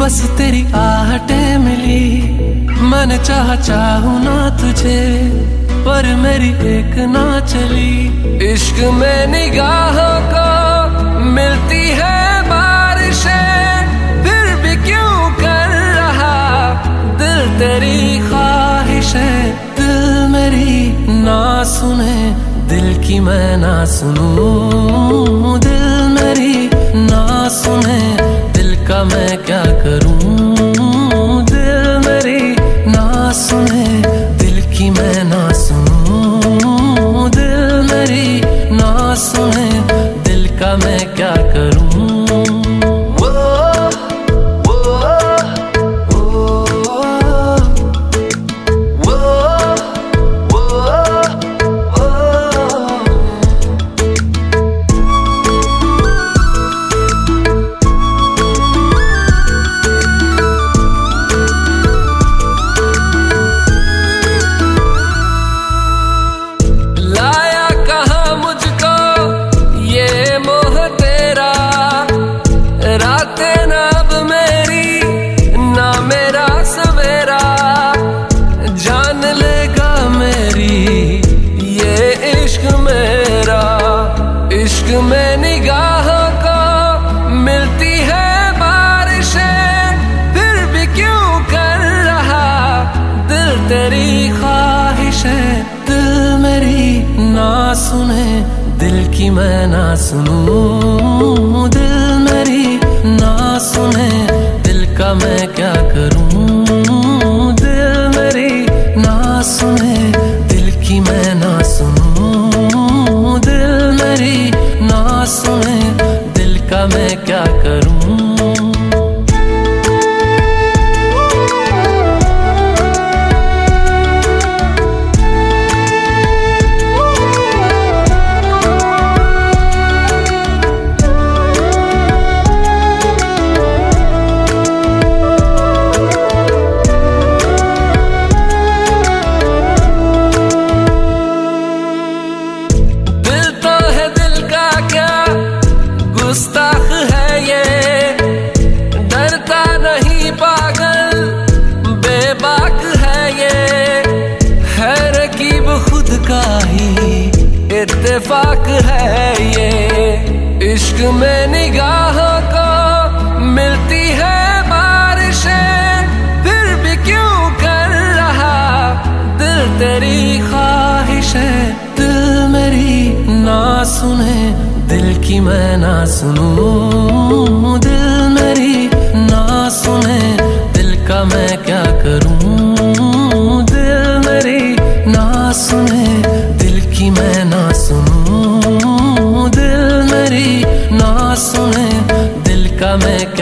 بس تیری آہٹیں ملی میں نے چاہا چاہوں نہ تجھے پر میری ایک نہ چلی عشق میں نگاہوں کو ملتی ہے بارشیں پھر بھی کیوں کر رہا دل تیری خواہش ہے دل میری نہ سنے دل کی میں نہ سنوں دل میری نہ سنے کا میں کیا کروں؟ رات نب میری، نہ میرا سویرا۔ جان لے گا میری، یہ عشق میرا۔ عشق میں نگاہوں کو ملتی ہے بارشیں، پھر بھی کیوں کر رہا؟ دل تیری خواہش ہے، دل میری نہ سنے۔ دل کی میں نہ سنوں، دل دل اتفاق ہے یہ۔ عشق میں نگاہوں کو ملتی ہے بارشیں، پھر بھی کیوں کر رہا؟ دل تیری خواہش ہے، دل میری نہ سنے، دل کی میں نہ سنوں۔ Déjame que